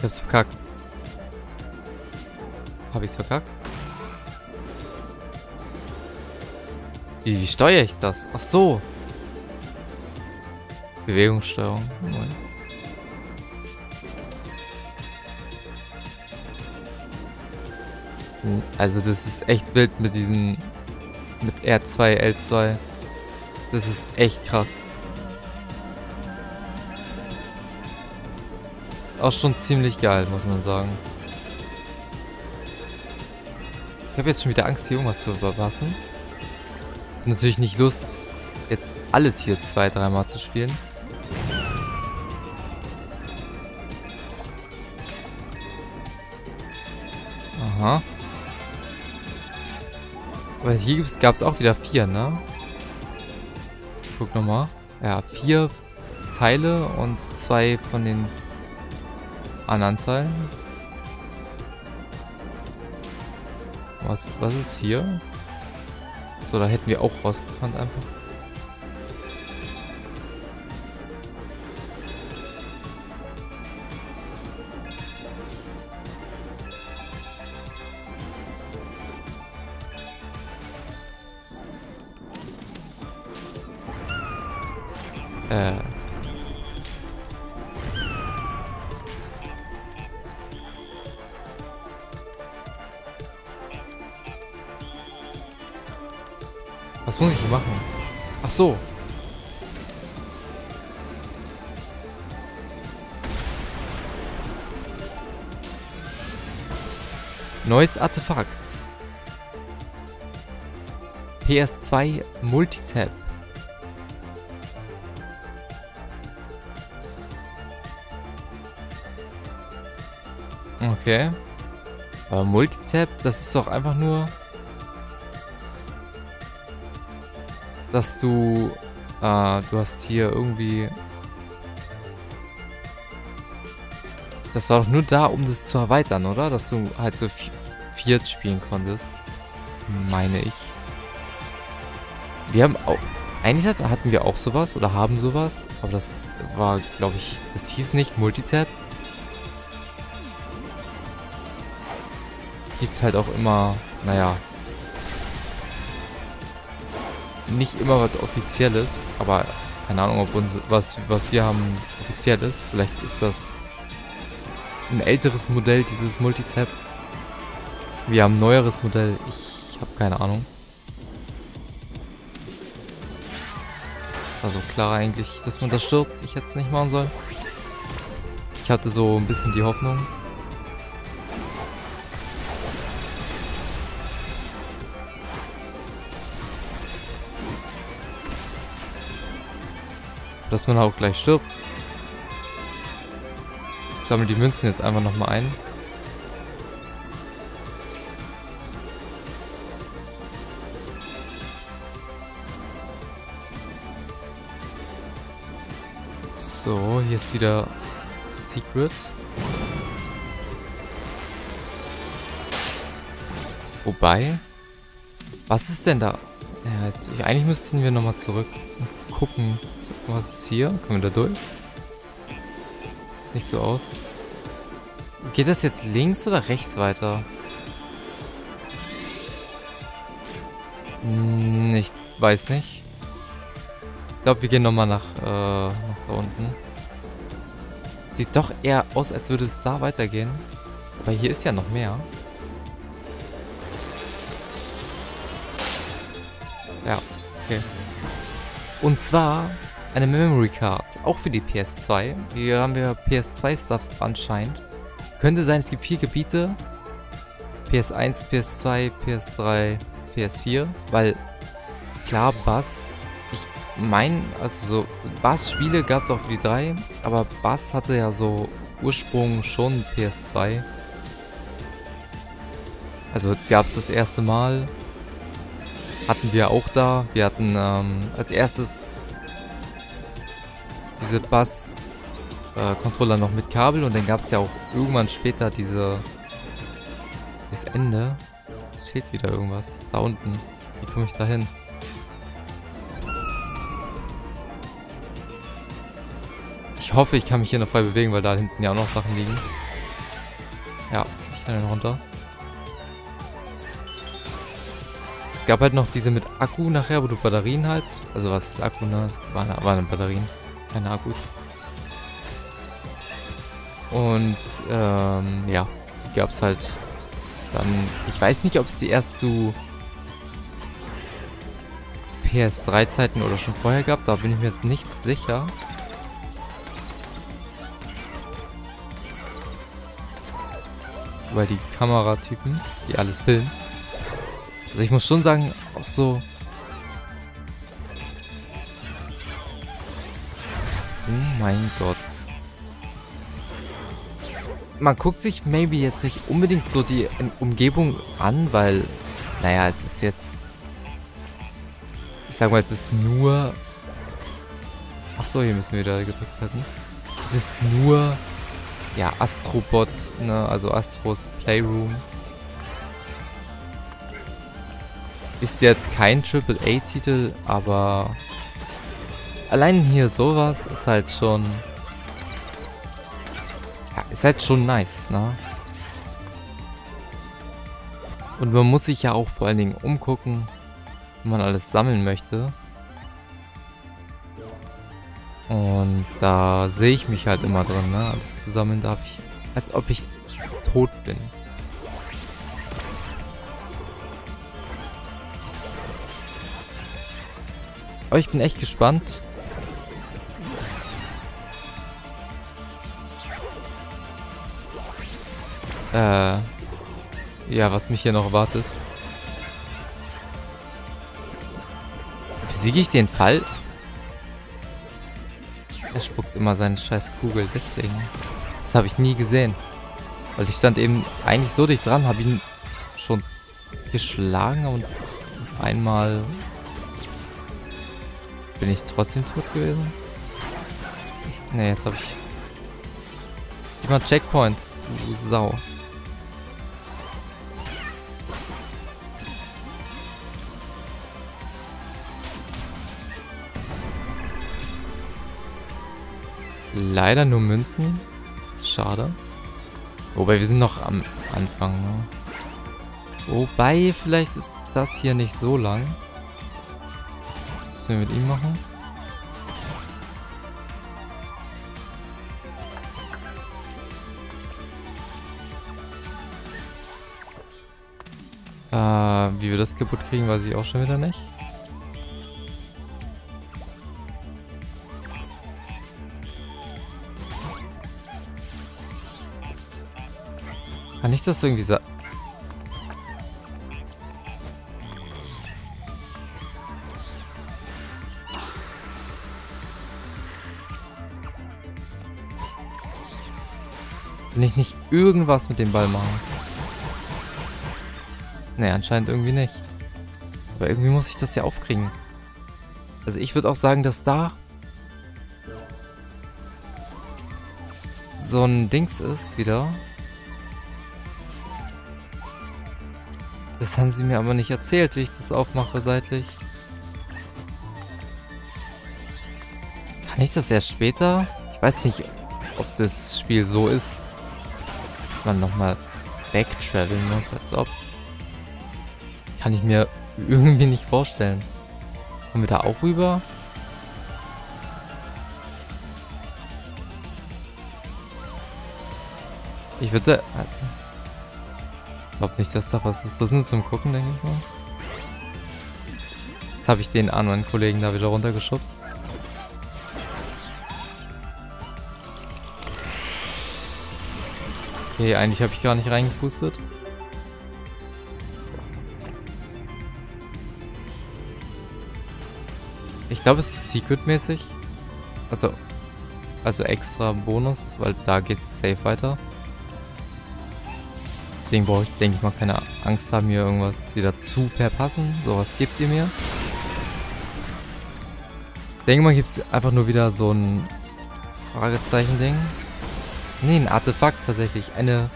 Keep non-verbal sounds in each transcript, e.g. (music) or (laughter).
Ich hab's verkackt. Hab ich's verkackt? Wie, wie steuere ich das? Ach so. Bewegungssteuerung. Hm, Also das ist echt wild mit diesen... Mit R2, L2. Das ist echt krass. Auch schon ziemlich geil, muss man sagen. Ich habe jetzt schon wieder Angst, hier irgendwas zu verpassen. Natürlich nicht Lust, jetzt alles hier zwei, dreimal zu spielen. Aha. Aber hier gab es auch wieder vier, ne? Guck nochmal. Ja, vier Teile und zwei von den anderen Teilen. Was, was ist hier? So, da hätten wir auch rausgefahren einfach. Äh. Muss ich machen? Ach so. Neues Artefakt. PS2 Multitap. Okay. Aber Multitap, das ist doch einfach nur... Dass du... Äh, du hast hier irgendwie... Das war doch nur da, um das zu erweitern, oder? Dass du halt so vi- viert spielen konntest. Meine ich. Wir haben auch... Eigentlich hat- hatten wir auch sowas oder haben sowas. Aber das war, glaube ich... Das hieß nicht Multitap. gibt halt auch immer, naja, nicht immer was Offizielles, aber keine Ahnung, ob uns, was, was wir haben offiziell ist. Vielleicht ist das ein älteres Modell, dieses Multitap. Wir haben ein neueres Modell, ich habe keine Ahnung. Also klar eigentlich, dass man das stirbt. Ich hätte es nicht machen sollen. Ich hatte so ein bisschen die Hoffnung. Dass man auch gleich stirbt. Ich sammle die Münzen jetzt einfach nochmal ein. So, hier ist wieder Secret. Wobei, was ist denn da? Ja, jetzt, eigentlich müssten wir nochmal zurück gucken. So, was ist hier? Können wir da durch? Nicht so aus. Geht das jetzt links oder rechts weiter? Hm, ich weiß nicht. Ich glaube, wir gehen nochmal nach, äh, nach da unten. Sieht doch eher aus, als würde es da weitergehen. Aber hier ist ja noch mehr. Ja, okay. Und zwar eine Memory Card, auch für die PS2. Hier haben wir PS2-Stuff anscheinend. Könnte sein, es gibt vier Gebiete. PS1, PS2, PS3, PS4. Weil, klar, Bass, ich meine, also so, Bass-Spiele gab es auch für die 3. Aber Bass hatte ja so Ursprung schon PS2. Also gab es das erste Mal hatten wir auch da. Wir hatten ähm, als erstes diese Bass-Controller noch mit Kabel und dann gab es ja auch irgendwann später diese das Ende. Es fehlt wieder irgendwas. Da unten. Wie komme ich da hin? Ich hoffe, ich kann mich hier noch frei bewegen, weil da hinten ja auch noch Sachen liegen. Ja, ich kann den runter. Es gab halt noch diese mit Akku nachher, wo du Batterien halt... Also was ist Akku, ne? Es waren, waren Batterien, keine Akkus. Und ähm, ja, die gab es halt dann... Ich weiß nicht, ob es die erst zu PS3-Zeiten oder schon vorher gab. Da bin ich mir jetzt nicht sicher. Weil die Kameratypen, die alles filmen. Also ich muss schon sagen, auch so... mein Gott. Man guckt sich maybe jetzt nicht unbedingt so die Umgebung an, weil, naja, es ist jetzt... Ich sag mal, es ist nur... Achso, hier müssen wir wieder gedrückt werden. Es ist nur, ja, Astrobot, ne, also Astros Playroom. Ist jetzt kein AAA-Titel, aber allein hier sowas ist halt schon... Ja, ist halt schon nice, ne? Und man muss sich ja auch vor allen Dingen umgucken, wenn man alles sammeln möchte. Und da sehe ich mich halt immer drin, ne? Alles zu sammeln darf ich, als ob ich tot bin. Aber ich bin echt gespannt. Äh, ja, was mich hier noch erwartet. Besiege ich den Fall? Er spuckt immer seine scheiß Kugel, deswegen. Das habe ich nie gesehen. Weil ich stand eben eigentlich so dicht dran, habe ihn schon geschlagen und einmal bin ich trotzdem tot gewesen? Ne, jetzt habe ich... Mal Checkpoint, du Sau. Leider nur Münzen. Schade. Wobei, wir sind noch am Anfang, ne? Wobei, vielleicht ist das hier nicht so lang wir mit ihm machen? Äh, wie wir das kaputt kriegen, weiß ich auch schon wieder nicht. Kann ich das irgendwie sagen? Kann ich nicht irgendwas mit dem Ball machen? Ne, anscheinend irgendwie nicht. Aber irgendwie muss ich das ja aufkriegen. Also ich würde auch sagen, dass da so ein Dings ist wieder. Das haben sie mir aber nicht erzählt, wie ich das aufmache seitlich. Kann ich das erst später? Ich weiß nicht, ob das Spiel so ist man nochmal backtraveln muss, als ob. Kann ich mir (laughs) irgendwie nicht vorstellen. Kommen wir da auch rüber? Ich würde... Ich glaube nicht, dass da was ist. Das ist nur zum Gucken, denke ich mal. Jetzt habe ich den anderen Kollegen da wieder runtergeschubst. Okay, eigentlich habe ich gar nicht reingepustet. Ich glaube, es ist secret-mäßig. Also, also extra Bonus, weil da geht es safe weiter. Deswegen brauche ich, denke ich mal, keine Angst haben, mir irgendwas wieder zu verpassen. So, was gibt ihr mir? Ich denke mal, gibt es einfach nur wieder so ein Fragezeichen-Ding. Nee, ein Artefakt tatsächlich. Eine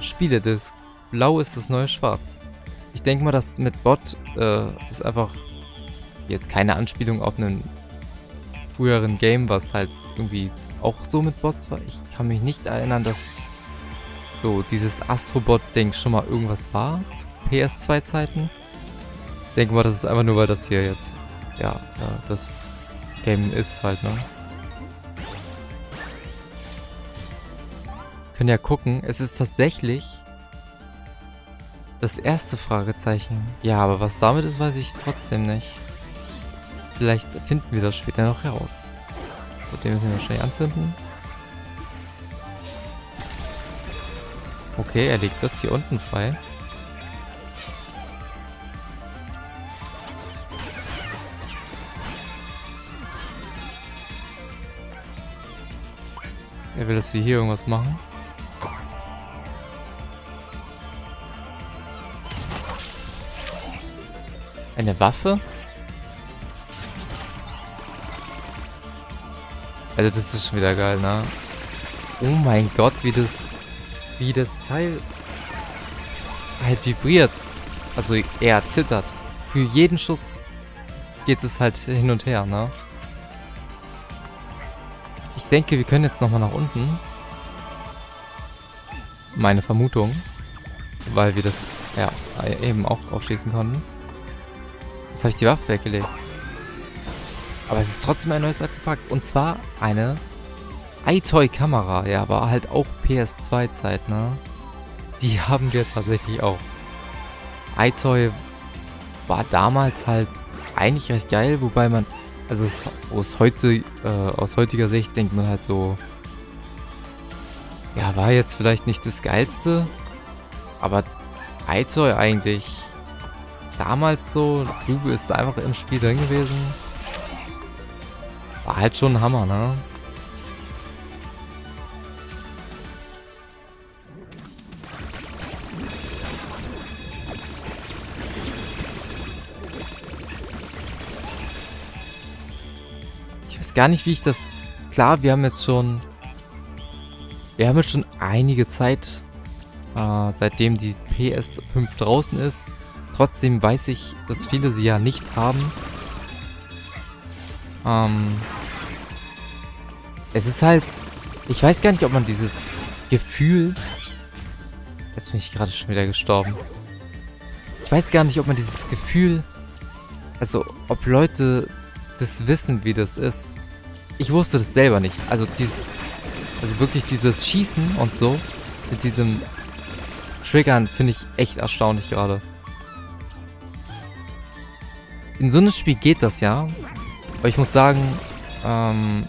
Spieledisk. Blau ist das neue Schwarz. Ich denke mal, das mit Bot äh, ist einfach jetzt keine Anspielung auf einen früheren Game, was halt irgendwie auch so mit Bots war. Ich kann mich nicht erinnern, dass so dieses Astrobot-Ding schon mal irgendwas war. Zu PS2-Zeiten. Ich denke mal, das ist einfach nur, weil das hier jetzt, ja, ja das Game ist halt, ne? Können ja gucken. Es ist tatsächlich das erste Fragezeichen. Ja, aber was damit ist, weiß ich trotzdem nicht. Vielleicht finden wir das später noch heraus. So, den müssen wir wahrscheinlich anzünden. Okay, er legt das hier unten frei. Er will, dass wir hier irgendwas machen. Eine Waffe? Also das ist schon wieder geil, ne? Oh mein Gott, wie das... Wie das Teil... halt vibriert. Also er zittert. Für jeden Schuss geht es halt hin und her, ne? Ich denke, wir können jetzt nochmal nach unten. Meine Vermutung. Weil wir das, ja, eben auch aufschließen konnten. Jetzt habe ich die Waffe weggelegt. Aber es ist trotzdem ein neues Artefakt. Und zwar eine iToy-Kamera. Ja, aber halt auch PS2-Zeit, ne? Die haben wir tatsächlich auch. iToy war damals halt eigentlich recht geil, wobei man, also es, aus, heute, äh, aus heutiger Sicht denkt man halt so, ja, war jetzt vielleicht nicht das Geilste, aber iToy eigentlich damals so. Cube ist einfach im Spiel drin gewesen. War halt schon ein Hammer, ne? Weiß gar nicht, wie ich das... Klar, wir haben jetzt schon... Wir haben jetzt schon einige Zeit, äh, seitdem die PS5 draußen ist, Trotzdem weiß ich, dass viele sie ja nicht haben. Ähm, es ist halt... Ich weiß gar nicht, ob man dieses Gefühl... Jetzt bin ich gerade schon wieder gestorben. Ich weiß gar nicht, ob man dieses Gefühl... Also, ob Leute das wissen, wie das ist. Ich wusste das selber nicht. Also dieses... Also wirklich dieses Schießen und so mit diesem Triggern finde ich echt erstaunlich gerade. In so einem Spiel geht das ja. Aber ich muss sagen, ähm,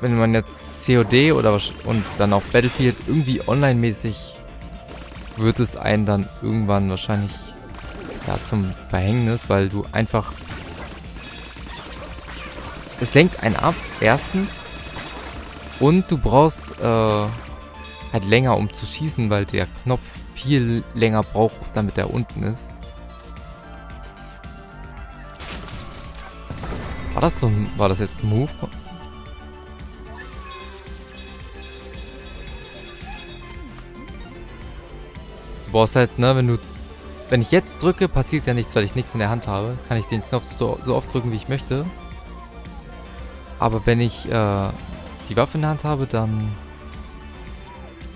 wenn man jetzt COD oder und dann auch Battlefield irgendwie online-mäßig wird es einen dann irgendwann wahrscheinlich ja, zum Verhängnis, weil du einfach es lenkt einen ab, erstens und du brauchst äh, halt länger um zu schießen, weil der Knopf viel länger braucht, damit er unten ist. War das so war das jetzt ein Move? Du brauchst halt, ne, wenn du, wenn ich jetzt drücke, passiert ja nichts, weil ich nichts in der Hand habe. Kann ich den Knopf so, so oft drücken, wie ich möchte. Aber wenn ich äh, die Waffe in der Hand habe, dann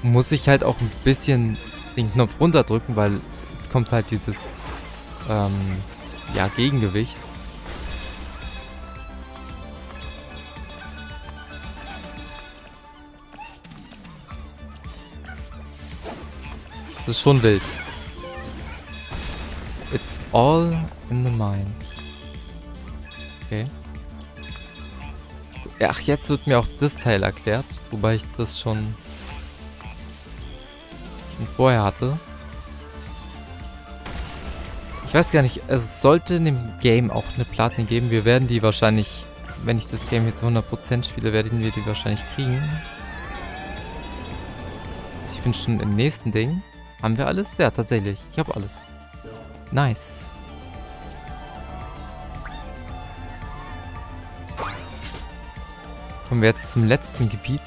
muss ich halt auch ein bisschen den Knopf runterdrücken, weil es kommt halt dieses ähm, ja, Gegengewicht. Das ist schon wild. It's all in the mind. Okay. Ach, jetzt wird mir auch das Teil erklärt. Wobei ich das schon, schon vorher hatte. Ich weiß gar nicht, es sollte in dem Game auch eine Platin geben. Wir werden die wahrscheinlich, wenn ich das Game jetzt 100% spiele, werden wir die wahrscheinlich kriegen. Ich bin schon im nächsten Ding. Haben wir alles? Ja, tatsächlich. Ich habe alles. Nice. Kommen wir jetzt zum letzten Gebiet.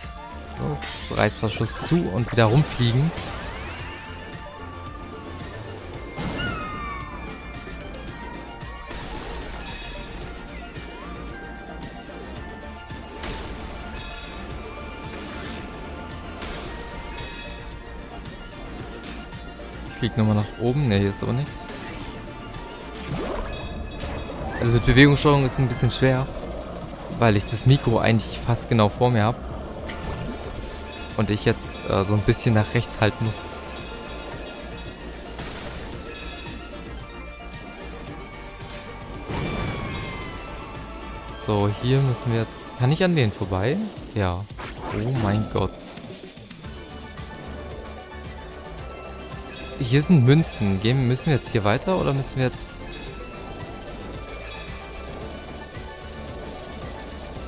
So, Reißverschluss zu und wieder rumfliegen. Ich fliege nochmal nach oben. Ne, hier ist aber nichts. Also mit Bewegungssteuerung ist ein bisschen schwer weil ich das Mikro eigentlich fast genau vor mir habe. Und ich jetzt äh, so ein bisschen nach rechts halten muss. So, hier müssen wir jetzt... Kann ich an denen vorbei? Ja. Oh mein Gott. Hier sind Münzen. Gehen, müssen wir jetzt hier weiter oder müssen wir jetzt...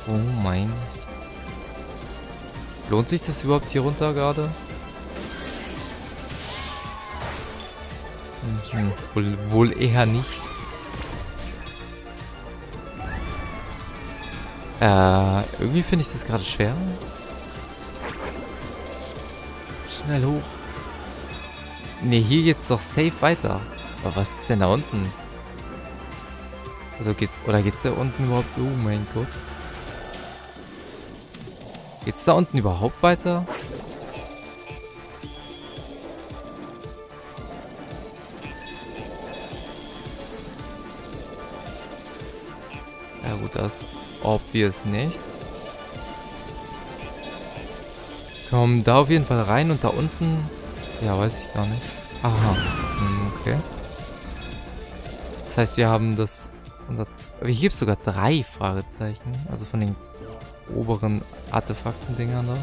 Oh mein... Lohnt sich das überhaupt hier runter gerade? Hm, wohl, wohl eher nicht. Äh, irgendwie finde ich das gerade schwer. Schnell hoch. Ne, hier geht's doch safe weiter. Aber was ist denn da unten? Also geht's, oder geht's da unten überhaupt? Oh mein Gott. Geht's da unten überhaupt weiter? Ja gut, das obvious nichts. Kommen da auf jeden Fall rein und da unten... Ja, weiß ich gar nicht. Aha. Hm, okay. Das heißt, wir haben das... Hier gibt es sogar drei Fragezeichen. Also von den oberen Artefakten-Dingern da.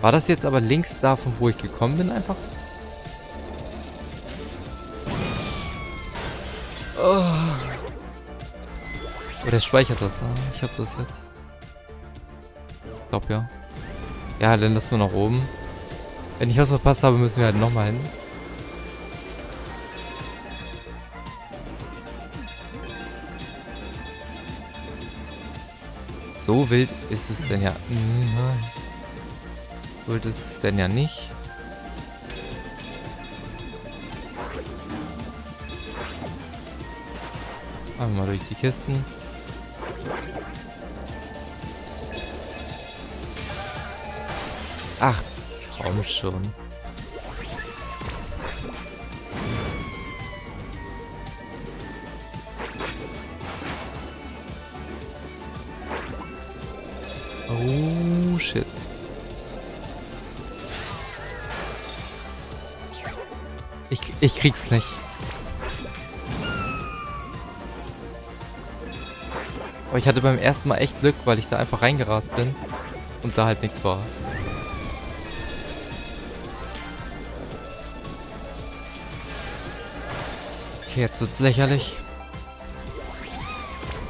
War das jetzt aber links davon, wo ich gekommen bin einfach? Oh. oh der speichert das, ne? Ich hab das jetzt. Ich glaub ja. Ja, dann lassen wir nach oben. Wenn ich was verpasst habe, müssen wir halt nochmal hin. So wild ist es denn ja... Nein. Wild ist es denn ja nicht. Einmal durch die Kisten. Ach, komm schon. Oh, shit. Ich, ich krieg's nicht. Aber ich hatte beim ersten Mal echt Glück, weil ich da einfach reingerast bin und da halt nichts war. Okay, jetzt wird's lächerlich.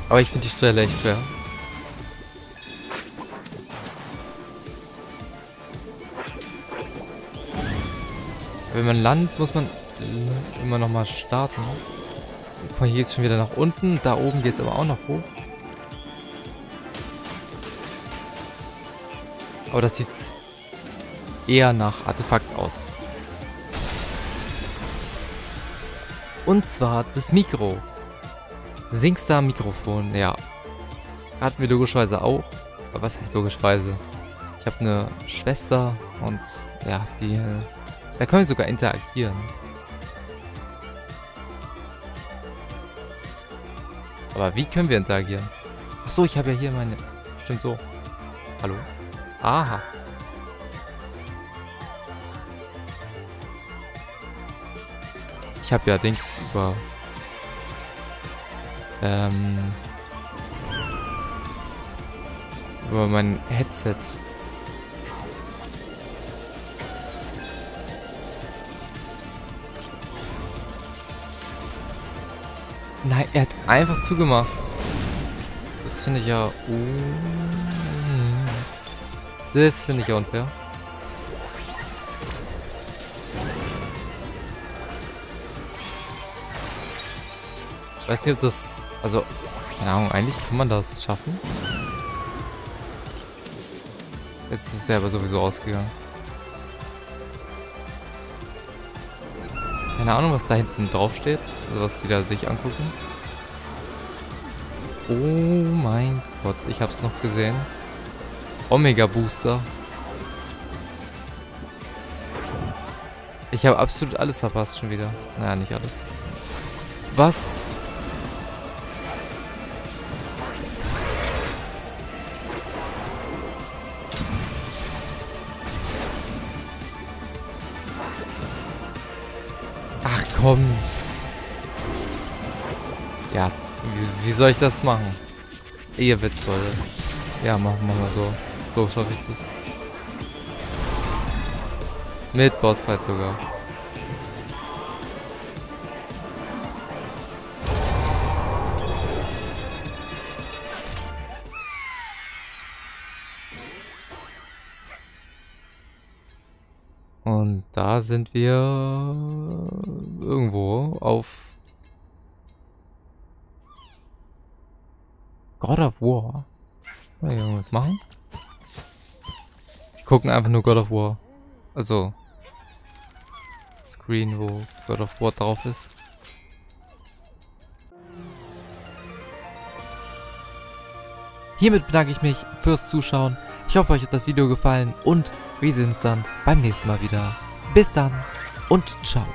Aber ich finde die Stelle echt schwer. Wenn man landet, muss man immer noch mal starten. Guck mal, hier ist schon wieder nach unten. Da oben geht es aber auch noch hoch. Aber das sieht eher nach Artefakt aus. Und zwar das Mikro. Singstar Mikrofon, ja. Hatten wir logischerweise auch. Aber was heißt logischerweise? Ich habe eine Schwester und ja, die äh, da können wir sogar interagieren. Aber wie können wir interagieren? Achso, ich habe ja hier meine... Stimmt so. Hallo? Aha. Ich habe ja Dings über... Ähm... Über mein Headset Nein, er hat einfach zugemacht. Das finde ich ja... Uh, das finde ich ja unfair. Ich weiß nicht, ob das... Also, keine Ahnung, eigentlich kann man das schaffen. Jetzt ist es ja aber sowieso ausgegangen. Keine Ahnung, was da hinten drauf steht. Also was die da sich angucken. Oh mein Gott, ich hab's noch gesehen. Omega Booster. Ich habe absolut alles verpasst schon wieder. Naja, nicht alles. Was? Komm. Ja, wie, wie soll ich das machen? Ihr Witzbold. Ja, machen wir mal so. So schaffe ich das. Mit Bossfight sogar. Da sind wir irgendwo auf God of War. Mal irgendwas machen? Wir gucken einfach nur God of War. Also Screen, wo God of War drauf ist. Hiermit bedanke ich mich fürs Zuschauen. Ich hoffe, euch hat das Video gefallen und wir sehen uns dann beim nächsten Mal wieder. Bis dann und ciao.